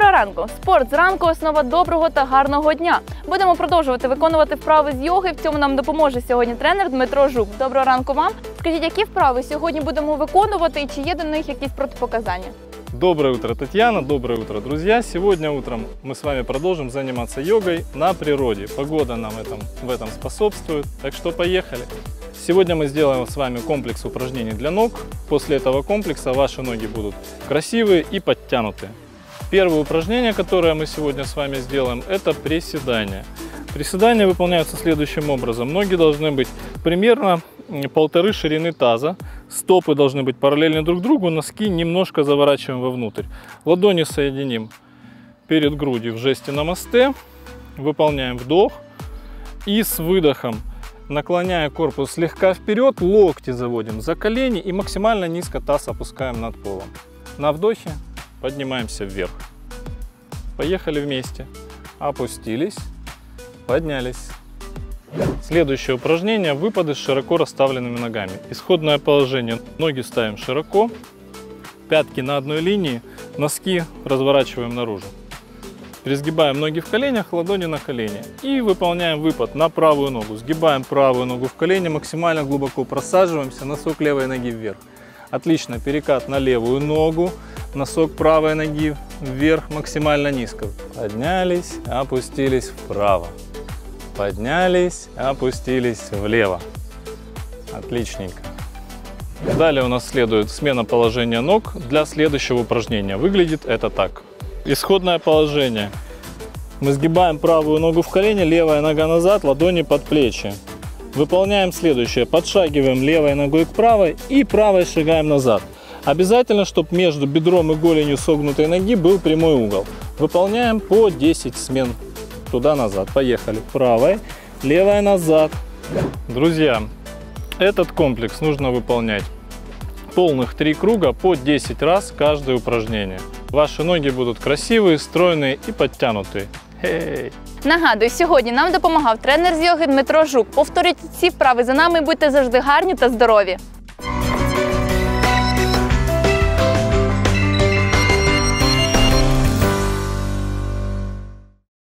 ранку! Спорт зранку основа доброго та гарного дня. Будемо продовжувати виконувати вправи з йоги. В цьому нам допоможе сьогодні тренер Дмитро Жук. Доброго ранку вам. Скажіть, які вправи сьогодні будемо виконувати і чи є до них якісь протипоказання? Доброе утро, Татьяна. Доброе утро, друзья. Сегодня утром мы с вами продолжим заниматься йогой на природе. Погода нам этом, в этом способствует. Так что поехали. Сегодня мы сделаем с вами комплекс упражнений для ног. После этого комплекса ваши ноги будут красивые и подтянутые. Первое упражнение, которое мы сегодня с вами сделаем, это приседания. Приседания выполняются следующим образом. Ноги должны быть примерно полторы ширины таза. Стопы должны быть параллельны друг другу, носки немножко заворачиваем вовнутрь. Ладони соединим перед грудью в жесте намасте. Выполняем вдох. И с выдохом, наклоняя корпус слегка вперед, локти заводим за колени и максимально низко таз опускаем над полом. На вдохе поднимаемся вверх. Поехали вместе. Опустились, поднялись. Следующее упражнение – выпады с широко расставленными ногами. Исходное положение – ноги ставим широко, пятки на одной линии, носки разворачиваем наружу. Пересгибаем ноги в коленях, ладони на колени. И выполняем выпад на правую ногу. Сгибаем правую ногу в колени, максимально глубоко просаживаемся, носок левой ноги вверх. Отлично, перекат на левую ногу, носок правой ноги вверх максимально низко. Поднялись, опустились вправо. Поднялись, опустились влево. Отличненько. Далее у нас следует смена положения ног для следующего упражнения. Выглядит это так. Исходное положение. Мы сгибаем правую ногу в колени, левая нога назад, ладони под плечи. Выполняем следующее. Подшагиваем левой ногой к правой и правой шагаем назад. Обязательно, чтобы между бедром и голенью согнутой ноги был прямой угол. Выполняем по 10 смен туда-назад. Поехали. Правой, левая назад. Друзья, этот комплекс нужно выполнять полных три круга по 10 раз каждое упражнение. Ваши ноги будут красивые, стройные и подтянутые. Хей! Нагадую, сьогодні нам допомагав тренер з йоги Дмитро Жук. Повторюйте ці вправи за нами і будьте завжди гарні та здорові.